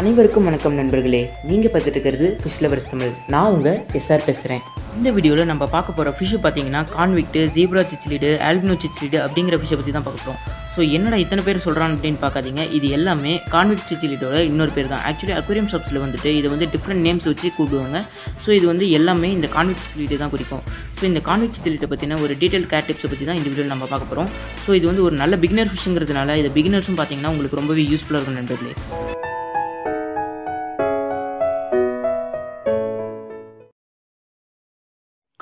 அனைவருக்கும் வணக்கம் நண்பர்களே. நீங்கள் பார்த்துட்டு இருக்கிறது ஃபிஷ் லவர்ஸ் தமிழ் நான் உங்கள் எஸ்ஆர் பேசுகிறேன் இந்த வீடியோவில் நம்ம பார்க்க போகிற ஃபிஷ்ஷு பார்த்தீங்கன்னா கான்விக்ட்டு ஜீப்ரா சிச்சிலிடு ஆல்பினோ சிச்சிலிடு அப்படிங்கிற ஃபிஷ்ஷை பற்றி தான் பார்க்க போகிறோம் ஸோ என்னடா இத்தனை பேர் சொல்கிறான் அப்படின்னு பார்க்காதீங்க. இது எல்லாமே கான்விக் சிச்சிலிடோட இன்னொரு பேர் தான். ஆக்சுவலி அக்வேரியம் ஷாப்ஸில் வந்துட்டு இது வந்து டிஃப்ரெண்ட் நேம்ஸ் வச்சு கூப்பிடுவாங்க. ஸோ இது வந்து எல்லாமே இந்த கான்விக் சிச்சிலிடு தான் குறிக்கும். ஸோ இந்த கான்விக் சிச்சிலிட்டை பற்றின ஒரு டீட்டெயில் கேர் டிப்ஸை பற்றி தான் இந்த வீடியோவில் நம்ம பார்க்க போகிறோம் ஸோ இது வந்து ஒரு நல்ல பிகினர் ஃபிஷ்ஷுங்கிறதுனால இது பிகினர்ஸும் பார்த்தீங்கன்னா உங்களுக்கு ரொம்பவே யூஸ்ஃபுல்லாக இருக்கும் நண்பர்களே.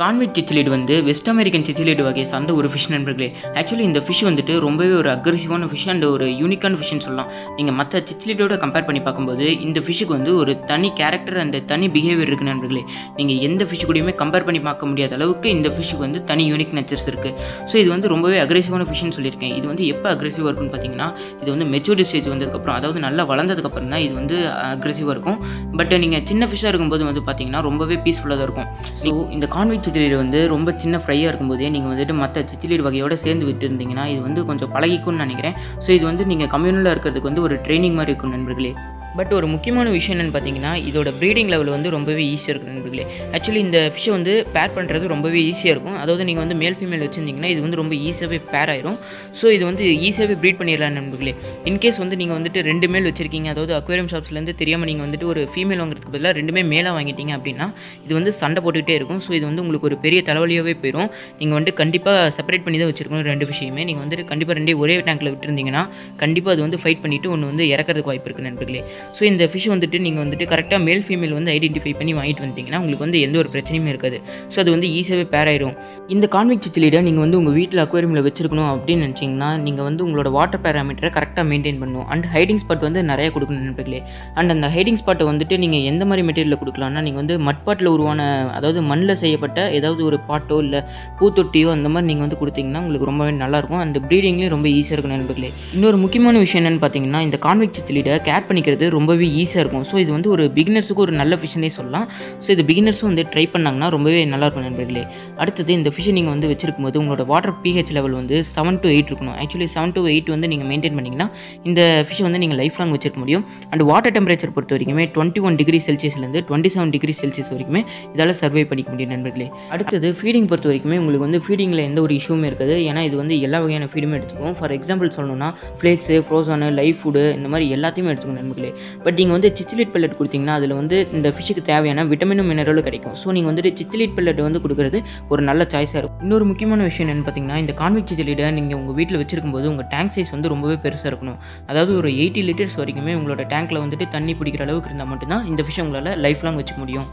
கான்வெட் சிச்சிலிட் வந்து வெஸ்ட் அமெரிக்கன் சிச்சிலிட் வகையை சார்ந்த ஒரு ஃபிஷ் நண்பர்களே. ஆக்சுவலி இந்த ஃபிஷ் வந்துட்டு ரொம்பவே ஒரு அக்ரெசிவான ஃபிஷ் அண்ட் ஒரு யூனிக்கான ஃபிஷ்னு சொல்லலாம். நீங்கள் மற்ற சிச்சிலிட்டோட கம்பேர் பண்ணி பார்க்கும்போது இந்த ஃபிஷ்ஷுக்கு வந்து ஒரு தனி கேரக்டர் அண்ட் தனி பிஹேவியர் இருக்குது நண்பர்களே. நீங்கள் எந்த ஃபிஷ் கூடயுமே கம்பேர் பண்ணி பார்க்க முடியாத அளவுக்கு இந்த ஃபிஷ்ஷுக்கு வந்து தனி யூனிக் நேச்சர்ஸ் இருக்குது ஸோ இது வந்து ரொம்பவே அக்ரெசிவான ஃபிஷ்னு சொல்லியிருக்கேன். இது வந்து எப்போ அக்ரெசிவாக இருக்குன்னு பார்த்தீங்கன்னா இது வந்து மெச்சூரிட்டி ஸ்டேஜ் வந்ததுக்கப்புறம் அதாவது நல்லா வளர்ந்ததுக்கப்புறம் தான் இது வந்து அக்ரெசிவாக இருக்கும். பட் நீங்கள் சின்ன ஃபிஷ்ஷாக இருக்கும்போது வந்து பார்த்தீங்கன்னா ரொம்பவே பீஸ்ஃபுல்லாக தான் இருக்கும். ஸோ இந்த கான்வெட் சித்திலீடு வந்து ரொம்ப சின்ன ஃப்ரையாக இருக்கும்போதே நீங்கள் வந்துட்டு மற்ற சித்திலீடு வகையோட சேர்ந்து விட்டுருந்தீங்கன்னா இது வந்து கொஞ்சம் பழகிக்கும்னு நினைக்கிறேன். ஸோ இது வந்து நீங்கள் கம்யூனலாக இருக்கிறதுக்கு வந்து ஒரு ட்ரைனிங் மாதிரி இருக்கும் நண்பர்களே. பட் ஒரு முக்கியமான விஷயம் என்னென்னு பார்த்தீங்கன்னா இதோட ப்ரீடிங் லெவல் வந்து ரொம்பவே ஈஸியாக இருக்கும் நண்பர்களே. ஆக்சுவலி இந்த ஃபிஷ்ஷை வந்து பேர் பண்ணுறது ரொம்பவே ஈஸியாக இருக்கும். அதாவது நீங்கள் வந்து மேல் ஃபீமேல் வச்சுருந்தீங்கன்னா இது வந்து ரொம்ப ஈஸியாகவே பேர் ஆயிரும். ஸோ இது வந்து ஈஸியாகவே ப்ரீட் பண்ணிடலாம் நண்பர்களே. இன்கேஸ் வந்து நீங்கள் வந்துட்டு ரெண்டு மேல் வச்சுருக்கீங்க அதாவது அக்வேரியம் ஷாப்ஸ்லேருந்து தெரியாமல் நீங்கள் வந்துட்டு ஒரு ஃபீமேல் வாங்குறதுக்கு பதிலாக ரெண்டுமே மேலாக வாங்கிட்டீங்க அப்படின்னா இது வந்து சண்டை போட்டுக்கிட்டே இருக்கும். ஸோ இது வந்து உங்களுக்கு ஒரு பெரிய தலைவலியாகவே போயிடும் நீங்கள் வந்துட்டு கண்டிப்பாக செப்பரேட் பண்ணி தான் வச்சுருக்கணும் ரெண்டு விஷயமே நீங்கள் வந்துட்டு கண்டிப்பாக ரெண்டே ஒரே டேங்க்கில் விட்டுருந்தீங்கன்னா கண்டிப்பாக அது வந்து ஃபைட் பண்ணிவிட்டு ஒன்று வந்து இறக்கிறதுக்கு வாய்ப்பு இருக்குது நண்பர்களே. ஸோ இந்த ஃபிஷ் வந்துட்டு நீங்கள் வந்துட்டு கரெக்டாக மேல் ஃபீமேல் வந்து ஐடென்டிஃபை பண்ணி வாங்கிட்டு வந்துட்டீங்கன்னா உங்களுக்கு வந்து எந்த ஒரு பிரச்சனையுமே இருக்காது. ஸோ அது வந்து ஈஸியாகவே பேர் ஆயிரும். இந்த கான்விக் சிச்சிலிடை நீங்கள் வந்து உங்கள் வீட்டில் அக்வேரியமில் வச்சிருக்கணும் அப்படின்னு நினச்சிங்கன்னா நீங்கள் வந்து உங்களோட வாட்டர் பேராமீட்டரை கரெக்டாக மெயின்டைன் பண்ணணும். அண்ட் ஹைடிங் ஸ்பாட் வந்து நிறைய கொடுக்கணும் நினைப்பீங்களே அண்ட் அந்த ஹைடிங் ஸ்பாட்டை வந்துட்டு நீங்கள் எந்த மாதிரி மெட்டீரியலில் கொடுக்கலாம்னா நீங்கள் வந்து மட்பாட்டில் உருவான அதாவது மண்ணில் செய்யப்பட்ட ஏதாவது ஒரு பாட்டோ இல்லை பூத்தொட்டியோ அந்த மாதிரி நீங்கள் வந்து கொடுத்தீங்கன்னா உங்களுக்கு ரொம்பவே நல்லாயிருக்கும். அந்த ப்ரீடிங்லேயும் ரொம்ப ஈஸியாக இருக்கும் நண்பர்களே. இன்னொரு முக்கியமான விஷயம் என்னென்னு பார்த்தீங்கன்னா இந்த கான்விக் சித்திலீடை கேர் பண்ணிக்கிறது ரொம்பவே ஈஸியாக இருக்கும். ஸோ இது வந்து ஒரு பிகினர்ஸுக்கு ஒரு நல்ல ஃபிஷ்ஷனே சொல்லலாம். ஸோ இது பிகினர்ஸும் வந்து ட்ரை பண்ணாங்கன்னா ரொம்பவே நல்லாயிருக்கும் நண்பர்களே. அடுத்தது இந்த ஃபிஷ்ஷை நீங்கள் வந்து வச்சிருக்கும் போது உங்களோட வாட்டர் பிஹெச் லெவல் வந்து செவன் டு எயிட் இருக்கணும். ஆக்சுவலி செவன் டு எயிட் வந்து நீங்கள் மெயின்டைன் பண்ணிங்கன்னா இந்த ஃபிஷ்ஷை வந்து நீங்கள் லைஃப் லாங் வச்சிருக்க முடியும். அண்ட் வாட்டர் டெம்பரேச்சர் பொறுத்த வரைக்குமே டுவெண்ட்டி ஒன் டிகிரி செல்சியஸ்லேருந்து டுவெண்ட்டி செவன் டிகிரி செல்சியஸ் வரைக்குமே இதால் சர்வை பண்ணிக்க முடியும் நண்பர்களே. அடுத்தது ஃபீடிங் பொறுத்த வரைக்குமே உங்களுக்கு வந்து ஃபீடிங்கில் எந்த ஒரு இஷ்யூமே இருக்காது. ஏன்னா இது வந்து எல்லா வகையான ஃபீடுமே எடுத்துக்கும். ஃபார் எக்ஸாம்பிள் சொல்லணும்னா ஃப்ளேக்ஸு ஃப்ரோசனு லைஃப் ஃபுட்டு இந்த மாதிரி எல்லாத்தையுமே எடுத்துக்கும் நண்பர்களே. பட் நீங்கள் வந்து சிச்சிலிட் பெல்லட் கொடுத்தீங்கன்னா அதில் வந்து இந்த ஃபிஷ்ஷுக்கு தேவையான விட்டமினும் மினரலும் கிடைக்கும். ஸோ நீங்கள் வந்துட்டு சிச்சிலிட் பெல்லட் வந்து கொடுக்குறது ஒரு நல்ல சாய்ஸாக இருக்கும். இன்னொரு முக்கியமான விஷயம் என்னென்னு பார்த்தீங்கன்னா இந்த கான்விக் சிச்சிலிட்டை நீங்கள் உங்கள் வீட்டில் வச்சிருக்கும் போது உங்கள் டேங்க் சைஸ் வந்து ரொம்பவே பெருசாக இருக்கணும். அதாவது ஒரு எயிட்டி லிட்டர்ஸ் வரைக்குமே உங்களோட டேங்க்கில் வந்துட்டு தண்ணி பிடிக்கிற அளவுக்கு இருந்தால் மட்டும்தான் இந்த ஃபிஷ் உங்களால் லைஃப் லாங் வச்சுக்க முடியும்.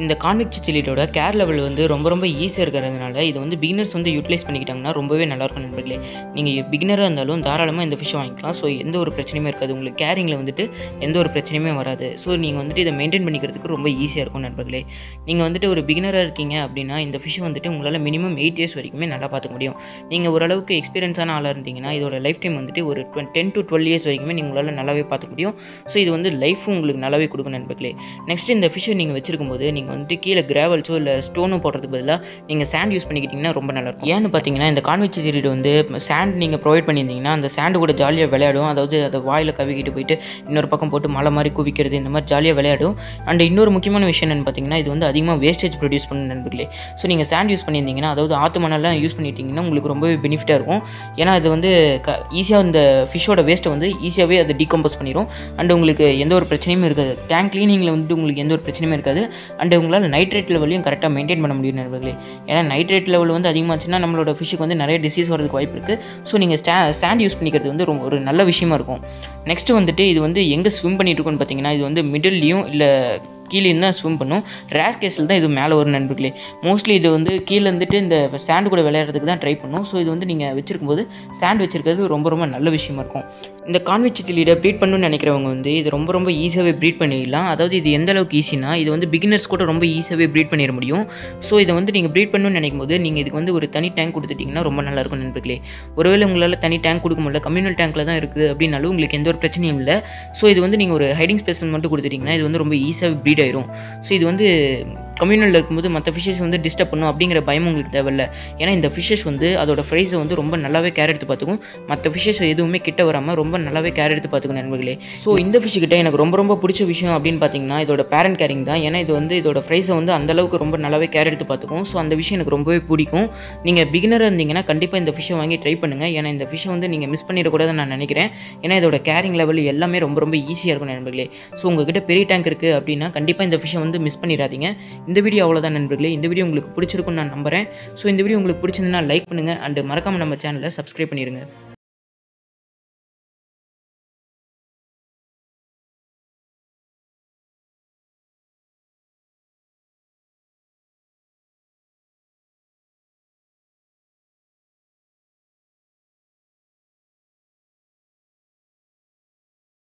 இந்த கான்வெக்ஸ் சில்லியோட கேர் லெவல் வந்து ரொம்ப ரொம்ப ஈஸியாக இருக்கிறதுனால இது வந்து பிகினர்ஸ் வந்து யூட்டிலைஸ் பண்ணிக்கிட்டாங்கன்னா ரொம்பவே நல்லாயிருக்கும் நண்பர்களே. நீங்கள் பிகினராக இருந்தாலும் தாராளமாக இந்த ஃபிஷ்ஷை வாங்கிக்கலாம். ஸோ எந்த ஒரு பிரச்சனையுமே இருக்காது. உங்களுக்கு கேரிங்கில் வந்துட்டு எந்த ஒரு பிரச்சனையுமே வராது. ஸோ நீங்கள் வந்துட்டு இதை மெயின்டைன் பண்ணிக்கிறதுக்கு ரொம்ப ஈஸியாக இருக்கும் நண்பர்களே. நீங்கள் வந்துட்டு ஒரு பிகினராக இருக்கீங்க அப்படின்னா இந்த ஃபிஷ்ஷை வந்துட்டு உங்களால் மினிமம் எயிட் இயர்ஸ் வரைக்குமே நல்லா பார்த்துக்க முடியும். நீங்கள் ஓரளவுக்கு எக்ஸ்பீரியன்ஸான ஆளாக இருந்தீங்கன்னா இதோட லைஃப் டைம் வந்துட்டு ஒரு டென் டு டுவெல் இயர்ஸ் வரைக்குமே நீங்கள் உங்களால் நல்லாவே பார்த்துக்க முடியும். ஸோ இது வந்து லைஃப் உங்களுக்கு நல்லாவே கொடுக்கும் நண்பர்களே. நெக்ஸ்ட் இந்த ஃபிஷ்ஷை நீங்கள் வச்சிருக்கும் போது நீங்கள் வந்துட்டு கீழே கிராவல்ஸோ இல்லை ஸ்டோனோ போடுறதுக்கு பதிலாக நீங்கள் சாண்ட் யூஸ் பண்ணிக்கிட்டிங்கன்னா ரொம்ப நல்லாயிருக்கும். ஏன்னு பார்த்தீங்கன்னா இந்த கான்வெச் சீரியட் வந்து சாண்ட் நீங்கள் ப்ரொவைட் பண்ணியிருந்தீங்கன்னா அந்த சாண்டு கூட ஜாலியாக விளையாடும். அதாவது அதை வாயில் கவிக்கிட்டு போயிட்டு இன்னொரு பக்கம் போட்டு மலை மாதிரி குவிக்கிறது இந்த மாதிரி ஜாலியாக விளையாடும். அண்ட் இன்னொரு முக்கியமான விஷயம் என்னென்னு பார்த்தீங்கன்னா இது வந்து அதிகமாக வேஸ்டேஜ் ப்ரொடியூஸ் பண்ண நண்பர்களே. ஸோ நீங்கள் சாண்ட் யூஸ் பண்ணியிருந்தீங்கன்னா அதாவது ஆற்று மணலாம் யூஸ் பண்ணிட்டீங்கன்னா உங்களுக்கு ரொம்பவே பெனிஃபிட்டாக இருக்கும். ஏன்னா இது வந்து க ஈஸியாக இந்த ஃபிஷ்ஷோட வேஸ்ட்டை வந்து ஈஸியாகவே அதை டீகம்போஸ் பண்ணிடும் அண்ட் உங்களுக்கு எந்த ஒரு பிரச்சனையும் இருக்காது. டேங்க் க்ளீனிங்கில் வந்துட்டு உங்களுக்கு எந்த ஒரு பிரச்சனையுமே இருக்காது. அண்ட் உங்களால் நைட்ரேட் லெவலையும் கரெக்டாக மெயின்டைன் பண்ண முடியும் நண்பர்களே. ஏன்னா நைட்ரேட் லெவல் வந்து அதிகமாச்சுன்னா நம்மளோட ஃபிஷ்ஷுக்கு வந்து நிறைய டிசீஸ் வரதுக்கு வாய்ப்பு இருக்குது ஸோ நீங்கள் ஸ்டா ஸ்டாண்ட் யூஸ் பண்ணிக்கிறது வந்து ரொம்ப ஒரு நல்ல விஷயமா இருக்கும். நெக்ஸ்ட்டு வந்துட்டு இது வந்து எங்கே ஸ்விம் பண்ணிட்டு இருக்குன்னு பார்த்தீங்கன்னா இது வந்து மிடில்லையும் இல்லை கீழே தான் ஸ்விம் பண்ணும். ரேர் கேஸில் தான் இது மேலே வரும் நண்பர்களே. மோஸ்ட்லி இது வந்து கீழே இருந்துட்டு இந்த சாண்டு கூட விளையாடுறதுக்கு தான் ட்ரை பண்ணும். ஸோ இது வந்து நீங்கள் வச்சிருக்கும்போது சாண்ட் வச்சிருக்கிறது ரொம்ப ரொம்ப நல்ல விஷயமா இருக்கும். இந்த கான்வெச் சித்திலியை ப்ரீட் பண்ணணும்னு நினைக்கிறவங்க வந்து இது ரொம்ப ரொம்ப ஈஸியாகவே ப்ரீட் பண்ணிடலாம். அதாவது இது எந்த அளவுக்கு ஈஸினா இது வந்து பிகினர்ஸ் கூட ரொம்ப ஈஸியாகவே ப்ரீட் பண்ணிட முடியும். ஸோ இதை வந்து நீங்கள் ப்ரீட் பண்ணணும்னு நினைக்கும் போது நீங்கள் இதுக்கு வந்து ஒரு தனி டேங்க் கொடுத்துட்டிங்கன்னா ரொம்ப நல்லாயிருக்கும் நண்பர்களே. ஒருவேளை உங்களால் தனி டேங்க் கொடுக்க முடியல கம்யூனல் டேங்க்கில் தான் இருக்குது அப்படின்னாலும் உங்களுக்கு எந்த ஒரு பிரச்சனையும் இல்லை. ஸோ இது வந்து நீங்கள் ஒரு ஹைடிங் ஸ்பேஸ் மட்டும் கொடுத்துட்டிங்கன்னா இது வந்து ரொம்ப ஈஸியாக ப்ரீட் ஆயிரும். ஸோ இது வந்து கம்யூனலில் இருக்கும்போது மற்ற ஃபிஷஸ் வந்து டிஸ்டர்ப் பண்ணும் அப்படிங்கிற பயம் உங்களுக்கு தேவையில்லை. ஏன்னா இந்த ஃபிஷஸ் வந்து அதோட ஃப்ரைஸை வந்து ரொம்ப நல்லாவே கேர் எடுத்து பார்த்துக்கும். மற்ற ஃபிஷஸ் எதுவுமே கிட்ட வராமல் ரொம்ப நல்லாவே கேர் எடுத்து பார்த்துக்கும் நண்பர்களே. ஸோ இந்த ஃபிஷ் கிட்ட எனக்கு ரொம்ப ரொம்ப பிடிச்ச விஷயம் அப்படின்னு பார்த்தீங்கன்னா இதோட பேரண்ட் கேரிங் தான். ஏன்னா இது வந்து இதோட ஃப்ரைஸை வந்து அந்த அளவுக்கு ரொம்ப நல்லாவே கேர் எடுத்து பார்த்துக்கும். ஸோ அந்த விஷயம் எனக்கு ரொம்பவே பிடிக்கும். நீங்கள் பிகினராக இருந்தீங்கன்னா கண்டிப்பாக இந்த ஃபிஷ்ஷை வாங்கி ட்ரை பண்ணுங்கள் ஏன்னா இந்த ஃபிஷ்ஷை வந்து நீங்கள் மிஸ் பண்ணிடக்கூடாதுன்னு நான் நினைக்கிறேன். ஏன்னா இதோட கேரிங் லெவல் எல்லாமே ரொம்ப ரொம்ப ஈஸியாக இருக்கும் நண்பர்களே. ஸோ உங்ககிட்ட பெரிய டேங்க் இருக்குது அப்படின்னா கண்டிப்பாக இந்த ஃபிஷ்ஷை வந்து மிஸ் பண்ணிடாதீங்க. இந்த வீடியோ அவ்வளோதான் நண்பர்களே. இந்த வீடியோ உங்களுக்கு பிடிச்சிருக்குன்னு நான் நம்புறேன். ஸோ இந்த வீடியோ உங்களுக்கு பிடிச்சிருந்தா லைக் பண்ணுங்கள் அண்ட் மறக்காமல் நம்ம சேனலை சப்ஸ்கிரைப் பண்ணிடுங்க